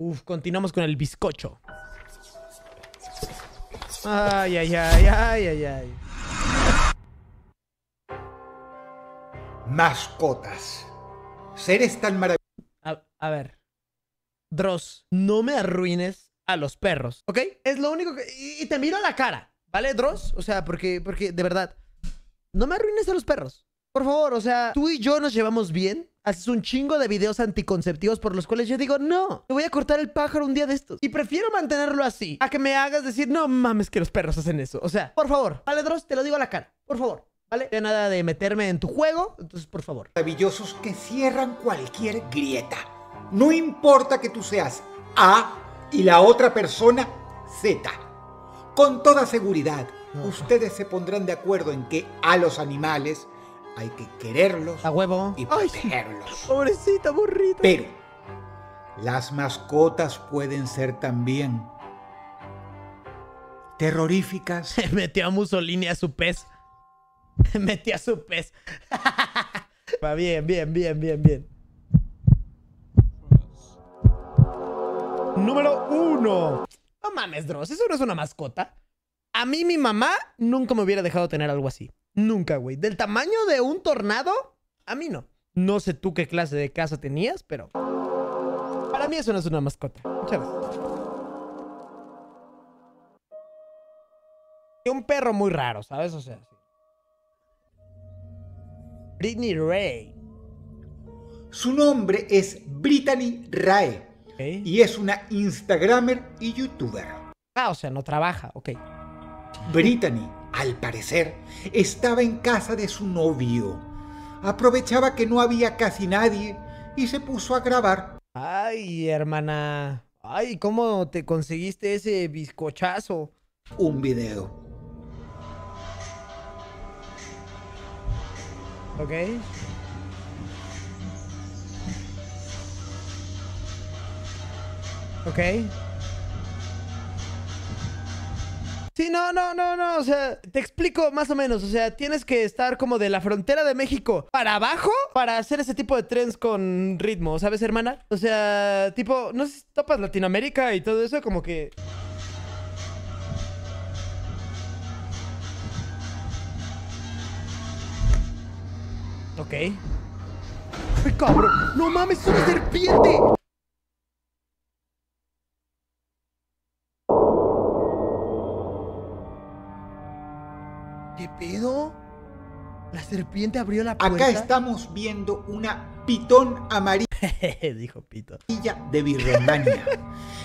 Uf, continuamos con el bizcocho. Ay, ay, ay, ay, ay, ay. Mascotas. Seres tan maravillosos. A, a ver. Dross, no me arruines a los perros, ¿ok? Es lo único que... Y, y te miro a la cara, ¿vale, Dross? O sea, porque, porque, de verdad, no me arruines a los perros. Por favor, o sea, tú y yo nos llevamos bien. Haces un chingo de videos anticonceptivos por los cuales yo digo, no, te voy a cortar el pájaro un día de estos. Y prefiero mantenerlo así, a que me hagas decir, no mames que los perros hacen eso. O sea, por favor, ¿vale, Dross? Te lo digo a la cara, por favor. ¿Vale? No nada de meterme en tu juego, entonces por favor. maravillosos que cierran cualquier grieta. No importa que tú seas A y la otra persona Z. Con toda seguridad, ustedes se pondrán de acuerdo en que a los animales hay que quererlos A huevo. y Ay, protegerlos. Pobrecita, burrita. Pero las mascotas pueden ser también terroríficas, Metió a Mussolini a su pez. Metió a su pez. Va bien, bien, bien, bien, bien. Número uno. No mames, Dross, eso no es una mascota. A mí mi mamá nunca me hubiera dejado tener algo así. Nunca, güey. Del tamaño de un tornado, a mí no. No sé tú qué clase de casa tenías, pero... Para mí eso no es una mascota. Muchas gracias. Y un perro muy raro, ¿sabes? O sea, sí. Britney Ray. Su nombre es Brittany Rae y es una Instagramer y YouTuber. Ah, o sea, no trabaja, ok. Brittany, al parecer, estaba en casa de su novio. Aprovechaba que no había casi nadie y se puso a grabar Ay, hermana. Ay, ¿cómo te conseguiste ese bizcochazo? un video. ¿Ok? ¿Ok? Sí, no, no, no, no, o sea, te explico más o menos, o sea, tienes que estar como de la frontera de México para abajo para hacer ese tipo de trends con ritmo, ¿sabes, hermana? O sea, tipo, no sé si topas Latinoamérica y todo eso, como que... Ok. ¡Ay, cabrón! ¡No mames, es una serpiente! Serpiente abrió la puerta. Acá estamos viendo una pitón amarilla Dijo Pito. de Birmania.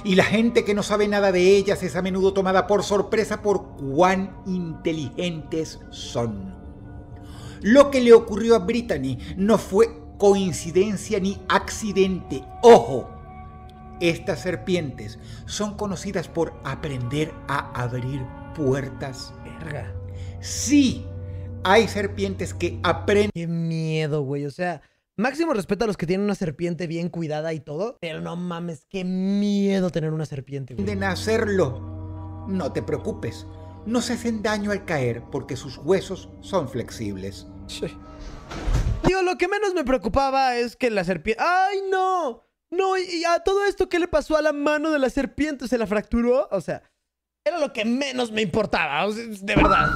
Y la gente que no sabe nada de ellas es a menudo tomada por sorpresa por cuán inteligentes son. Lo que le ocurrió a Brittany no fue coincidencia ni accidente. Ojo, estas serpientes son conocidas por aprender a abrir puertas. Verga. Sí, hay serpientes que aprenden Qué miedo, güey. O sea, máximo respeto a los que tienen una serpiente bien cuidada y todo. Pero no mames, qué miedo tener una serpiente, güey. a hacerlo. No te preocupes, no se hacen daño al caer porque sus huesos son flexibles. Digo, lo que menos me preocupaba es que la serpiente. ¡Ay, no! No, y a todo esto, ¿qué le pasó a la mano de la serpiente? ¿Se la fracturó? O sea, era lo que menos me importaba. de verdad.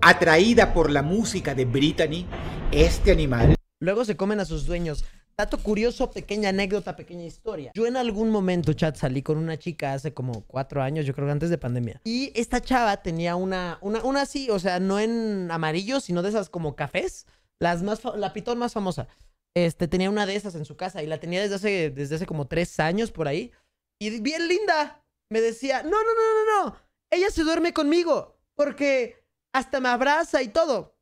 Atraída por la música de Brittany, este animal Luego se comen a sus dueños. Dato curioso, pequeña anécdota, pequeña historia. Yo en algún momento, chat, salí con una chica hace como cuatro años, yo creo que antes de pandemia. Y esta chava tenía una, una, una así, o sea, no en amarillo, sino de esas como cafés. Las más, la pitón más famosa. Este, tenía una de esas en su casa y la tenía desde hace, desde hace como tres años por ahí. Y bien linda. Me decía, no, no, no, no, no. Ella se duerme conmigo porque hasta me abraza y todo.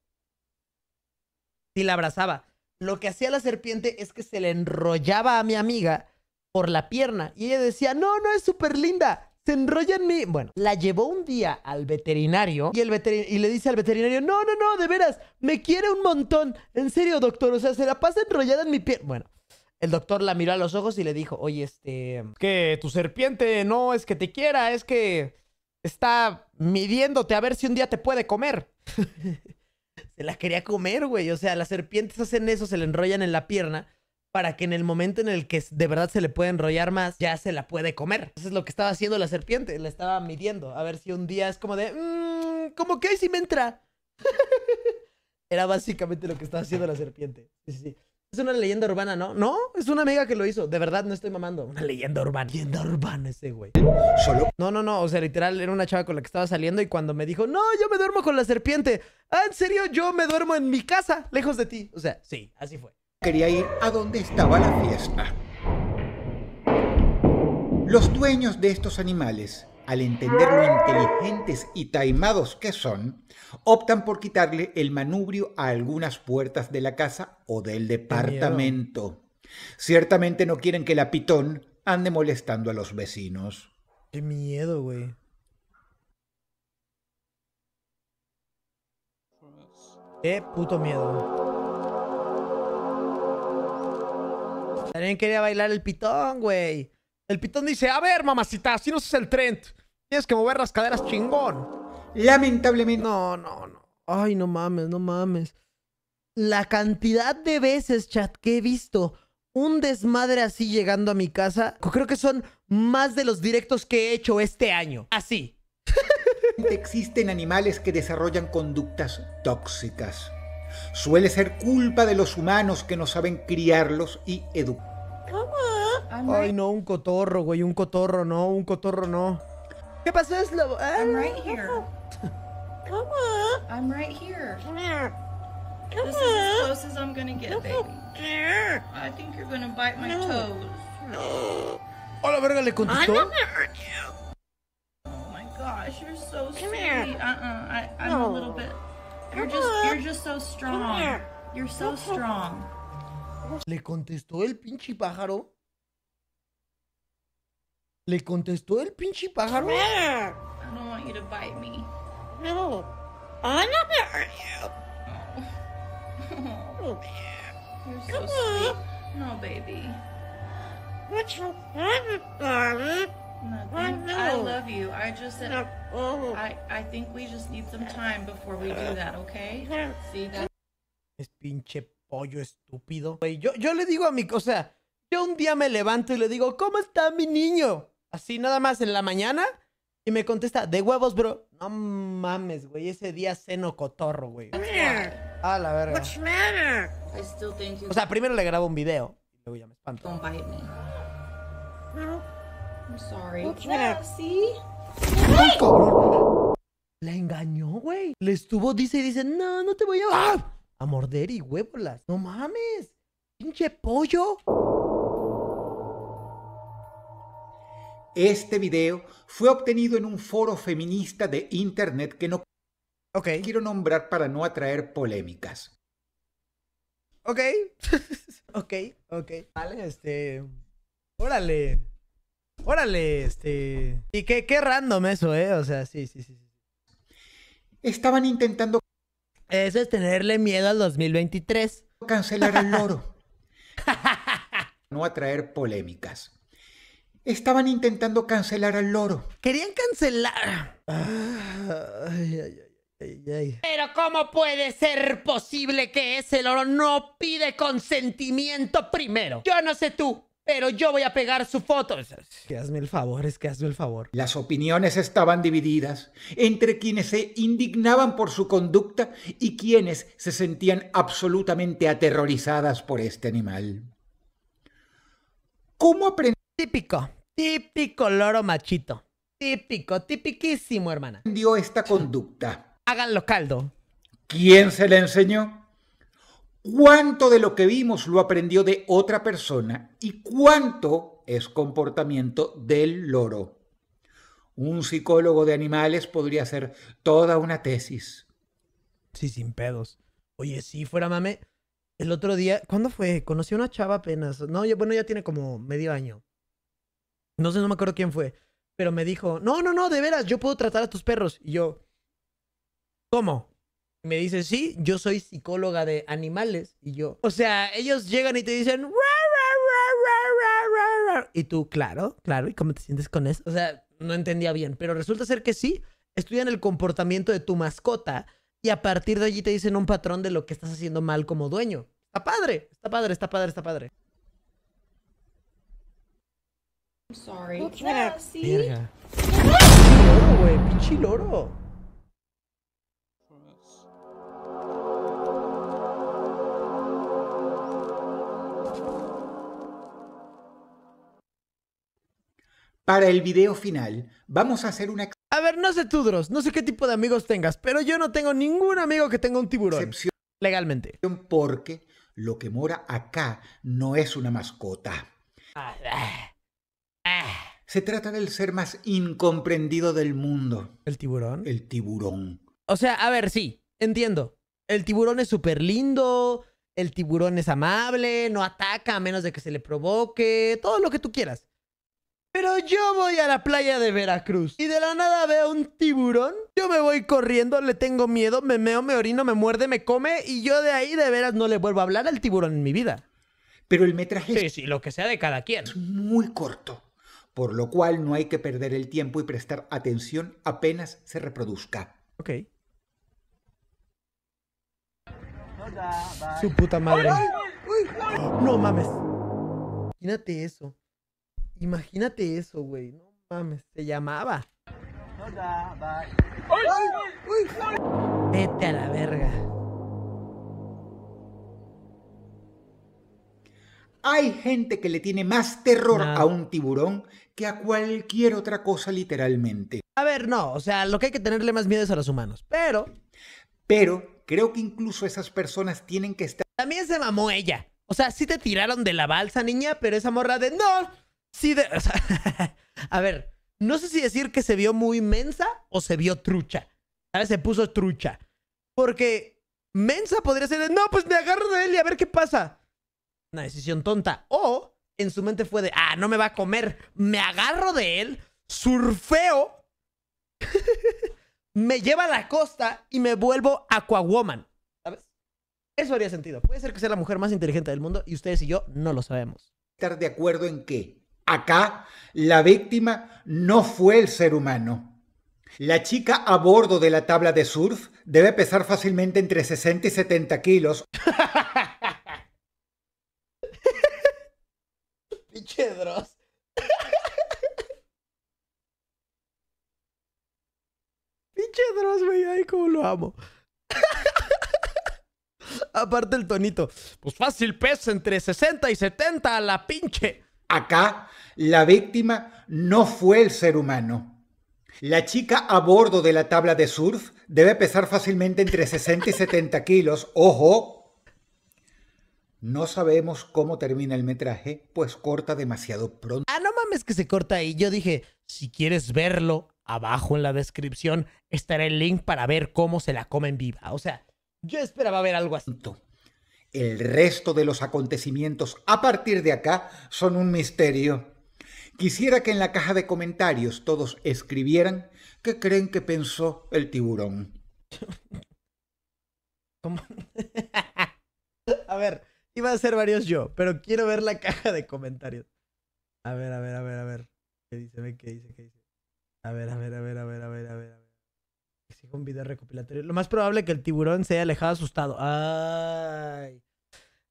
Y la abrazaba. Lo que hacía la serpiente es que se le enrollaba a mi amiga por la pierna. Y ella decía, no, no, es súper linda. Se enrolla en mí. Bueno, la llevó un día al veterinario y, el y le dice al veterinario, no, no, no, de veras, me quiere un montón. En serio, doctor, o sea, se la pasa enrollada en mi pierna. Bueno, el doctor la miró a los ojos y le dijo, oye, este... Que tu serpiente no es que te quiera, es que está midiéndote a ver si un día te puede comer. se la quería comer, güey. O sea, las serpientes hacen eso, se le enrollan en la pierna para que en el momento en el que de verdad se le puede enrollar más, ya se la puede comer. Eso es lo que estaba haciendo la serpiente, la estaba midiendo. A ver si un día es como de, mmm, como que ahí sí me entra. Era básicamente lo que estaba haciendo la serpiente. Sí, sí. Es una leyenda urbana, ¿no? No, es una amiga que lo hizo. De verdad, no estoy mamando. Una leyenda urbana. Leyenda urbana ese güey. Solo No, no, no. O sea, literal, era una chava con la que estaba saliendo y cuando me dijo, no, yo me duermo con la serpiente. Ah, ¿en serio? Yo me duermo en mi casa, lejos de ti. O sea, sí, así fue. quería ir a donde estaba la fiesta. Los dueños de estos animales, al entender lo inteligentes y taimados que son, optan por quitarle el manubrio a algunas puertas de la casa o del departamento. Ciertamente no quieren que la pitón ande molestando a los vecinos. Qué miedo, güey. Qué puto miedo. También quería bailar el pitón, güey. El pitón dice, a ver, mamacita, así no es el trend. Tienes que mover las caderas chingón. Lamentablemente, No, no, no. Ay, no mames, no mames. La cantidad de veces, chat, que he visto un desmadre así llegando a mi casa, creo que son más de los directos que he hecho este año. Así. existen animales que desarrollan conductas tóxicas. Suele ser culpa de los humanos que no saben criarlos y educar. Ay, no, un cotorro, güey, un cotorro, no, un cotorro, no. ¿Qué pasó, Slobo? Ah. I'm right here. Come on. I'm right here. Come here. Come this is as close as I'm gonna get, baby. I think you're gonna bite my toes. Hola, verga, le contestó. Oh my gosh, you're so Come sweet. Uh-uh. I, I'm a little bit. You're just you're just so strong. You're so strong. ¿Le contestó el pinche pájaro? ¿Le contestó el pinche pájaro? I don't want you to bite me. Oh. You're so sweet. No, baby. Nothing. I love you. I just said I I think we just need some time before we do that, okay? See that Es pinche pollo estúpido. Yo, yo le digo a mi... O sea, yo un día me levanto y le digo, ¿cómo está mi niño? Así nada más en la mañana. Y me contesta, de huevos, bro. No mames, güey. Ese día ceno cotorro, güey. A la verga. I still think you O sea, primero le grabo un video. Y luego ya me espanto. don't bite me. I'm sorry. Yeah, see? ¡Ay, cabrón! La engañó, güey. Le estuvo, dice y dice, no, no te voy a... ¡Ah! A morder y huévolas. No mames. Pinche pollo. Este video fue obtenido en un foro feminista de internet que no Ok. quiero nombrar para no atraer polémicas. Ok. ok, ok. Vale, este. Órale. Órale, este. Y qué, qué random eso, ¿eh? O sea, sí, sí, sí. sí. Estaban intentando Eso es tenerle miedo al 2023. cancelar al loro. No atraer polémicas. Estaban intentando cancelar al loro. Querían cancelar. Ay, ay, ay, ay, ay. Pero ¿cómo puede ser posible que ese loro no pide consentimiento primero? Yo no sé tú, pero yo voy a pegar su foto. Que hazme el favor, es que hazme el favor. Las opiniones estaban divididas entre quienes se indignaban por su conducta y quienes se sentían absolutamente aterrorizadas por este animal. ¿Cómo Típico, típico loro machito. Típico, tipiquísimo, hermana. aprendió esta conducta? Háganlo caldo. ¿Quién se le enseñó? ¿Cuánto de lo que vimos lo aprendió de otra persona y cuánto es comportamiento del loro? Un psicólogo de animales podría hacer toda una tesis. Sí, sin pedos. Oye, sí, fuera mame. El otro día, ¿cuándo fue? Conocí a una chava apenas. No, bueno, ya tiene como medio año. No sé, no me acuerdo quién fue. Pero me dijo, no, no, no, de veras, yo puedo tratar a tus perros. Y yo, ¿cómo? Me dice, sí, yo soy psicóloga de animales. Y yo, o sea, ellos llegan y te dicen, "Ra, ra, ra, ra, ra, ra". y tú, claro, claro, ¿y cómo te sientes con eso? O sea, no entendía bien, pero resulta ser que sí, estudian el comportamiento de tu mascota y a partir de allí te dicen un patrón de lo que estás haciendo mal como dueño. Está padre, está padre, está padre, está padre. I'm sorry. Yeah, see? Verga. Loro, güey. Pinche loro. Para el video final, vamos a hacer una A ver, no sé tú, Dross. No sé qué tipo de amigos tengas, pero yo no tengo ningún amigo que tenga un tiburón. excepción Legalmente. porque lo que mora acá no es una mascota. Se trata del ser más incomprendido del mundo, ¿El tiburón? el tiburón. O sea, a ver, sí, entiendo. El tiburón es súper lindo, el tiburón es amable, no ataca a menos de que se le provoque, todo lo que tú quieras. Pero yo voy a la playa de Veracruz y de la nada veo un tiburón, yo me voy corriendo, le tengo miedo, me meo, me orino, me muerde, me come y yo de ahí de veras no le vuelvo a hablar al tiburón en mi vida. Pero el metraje Sí, sí, lo que sea de cada quien. es muy corto, por lo cual no hay que perder el tiempo y prestar atención apenas se reproduzca. Ok. Su puta madre. No mames. Imagínate eso. Imagínate eso, güey. No mames. Se llamaba. Vete a la verga. Hay gente que le tiene más terror Nada. a un tiburón que a cualquier otra cosa literalmente. A ver, no. O sea, lo que hay que tenerle más miedo es a los humanos. Pero Pero creo que incluso esas personas tienen que estar también se mamó ella. O sea, sí te tiraron de la balsa, niña, pero esa morra de no. Sí, de. O sea, a ver, no sé si decir que se vio muy mensa o se vio trucha. ¿Sabes? Se puso trucha. Porque mensa podría ser de no, pues me agarro de él y a ver qué pasa. Una decisión tonta. O en su mente fue de ah, no me va a comer. Me agarro de él, surfeo, me lleva a la costa y me vuelvo Aquawoman. ¿Sabes? Eso haría sentido. Puede ser que sea la mujer más inteligente del mundo y ustedes y yo no lo sabemos. estar de acuerdo en que acá la víctima no fue el ser humano. La chica a bordo de la tabla de surf debe pesar fácilmente entre 60 y 70 kilos. Pinche Dross. Pinche Dross, güey. Ay, cómo lo amo. Aparte el tonito. Pues fácil pesa entre 60 y 70 a la pinche. Acá la víctima no fue el ser humano. La chica a bordo de la tabla de surf debe pesar fácilmente entre 60 y 70 kilos. Ojo. No sabemos cómo termina el metraje, pues corta demasiado pronto. Ah, no mames que se corta ahí. Yo dije, si quieres verlo, abajo en la descripción estará el link para ver cómo se la comen viva. O sea, yo esperaba ver algo así. El resto de los acontecimientos a partir de acá son un misterio. Quisiera que en la caja de comentarios todos escribieran qué creen que pensó el tiburón. ¿Cómo? a ver, iba a ser varios yo, pero quiero ver la caja de comentarios. A ver, a ver, a ver, a ver. ¿Qué dice? ¿Qué dice? ¿Qué dice? A ver, a ver, a ver, a ver, a ver, a ver. a ver. Un video recopilatorio. Lo más probable que el tiburón se haya alejado asustado. Ay.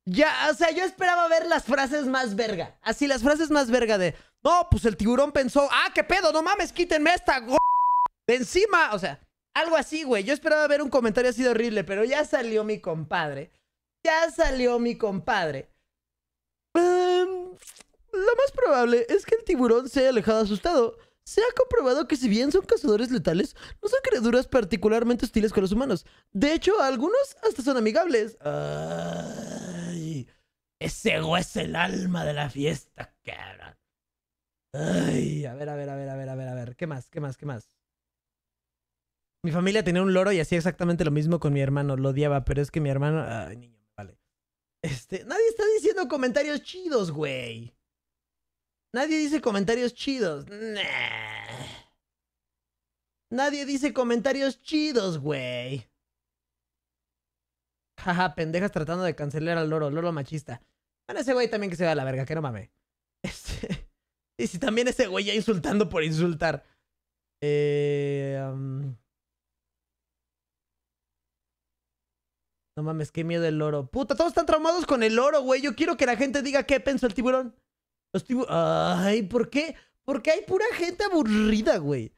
Ya, o sea, yo esperaba ver las frases más verga. Así, las frases más verga de. No, pues el tiburón pensó. Ah, qué pedo, no mames, quítenme esta go de encima. O sea, algo así, güey. Yo esperaba ver un comentario así de horrible, pero ya salió mi compadre. Ya salió mi compadre. Em, lo más probable es que el tiburón se haya alejado asustado. Se ha comprobado que si bien son cazadores letales, no son criaturas particularmente hostiles con los humanos. De hecho, algunos hasta son amigables. Ese güey es el alma de la fiesta, cabrón. Ay, a ver, a ver, a ver, a ver, a ver, a ver. ¿Qué más? ¿Qué más? ¿Qué más? Mi familia tenía un loro y hacía exactamente lo mismo con mi hermano. Lo odiaba, pero es que mi hermano... Ay, niño. Este, nadie está diciendo comentarios chidos, güey. Nadie dice comentarios chidos. Nadie dice comentarios chidos, güey. Jaja, pendejas tratando de cancelar al loro, loro machista. Bueno, ese güey también que se va a la verga, que no mame. Este. Y si también ese güey ya insultando por insultar. Eh. No mames, qué miedo el loro. Puta, todos están traumados con el loro, güey. Yo quiero que la gente diga qué pensó el tiburón. Los tiburones. Ay, ¿por qué? Porque hay pura gente aburrida, güey.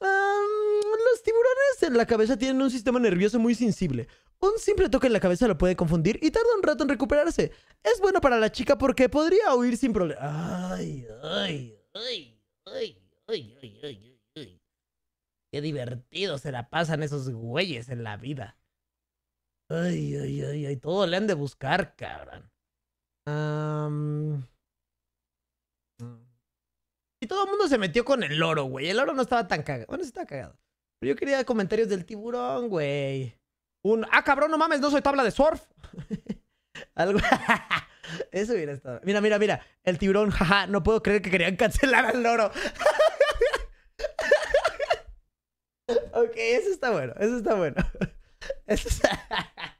los tiburones en la cabeza tienen un sistema nervioso muy sensible. Un simple toque en la cabeza lo puede confundir y tarda un rato en recuperarse. Es bueno para la chica porque podría huir sin problema. Ay, ay, ay, ay, ay, ay, ay, ay. Qué divertido se la pasan esos güeyes en la vida. Ay, ay, ay, ay. Todo le han de buscar, cabrón. Y todo el mundo se metió con el loro, güey. El loro no estaba tan cagado. Bueno, sí estaba cagado. Pero yo quería comentarios del tiburón, güey. Un, ah, cabrón, no mames, no soy tabla de surf. Algo. Eso hubiera estado. Mira, mira, mira. El tiburón, jaja, no puedo creer que querían cancelar al loro. ok, eso está bueno, eso está bueno. Eso está...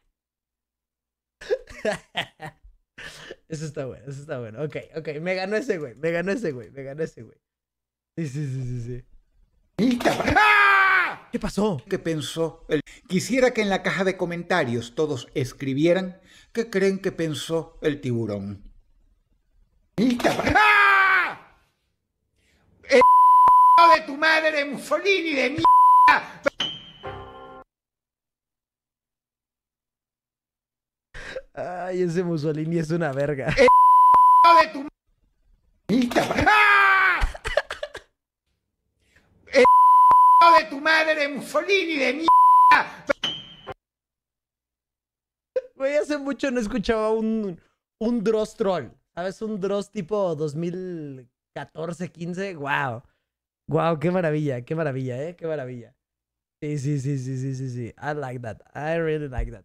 Eso está bueno, eso está bueno. Ok, ok, me ganó ese güey, me ganó ese güey, me ganó ese güey. Sí, sí, sí, sí, sí. ¿Qué pasó? ¿Qué pensó? El... Quisiera que en la caja de comentarios todos escribieran qué creen que pensó el tiburón. ¡Ah! ¡El de tu madre Mussolini de mierda! Ay, ese Mussolini es una verga. ¡El de tu ¡Ah! ¡El de tu madre Mussolini de mierda! Güey, hace mucho no escuchaba un, un Dross troll. ¿Sabes? Un Dross tipo 2014, 15. ¡Wow! ¡Wow! ¡Qué maravilla! ¡Qué maravilla, eh! ¡Qué maravilla! Sí, sí, sí, sí, sí, sí, sí. I like that. I really like that.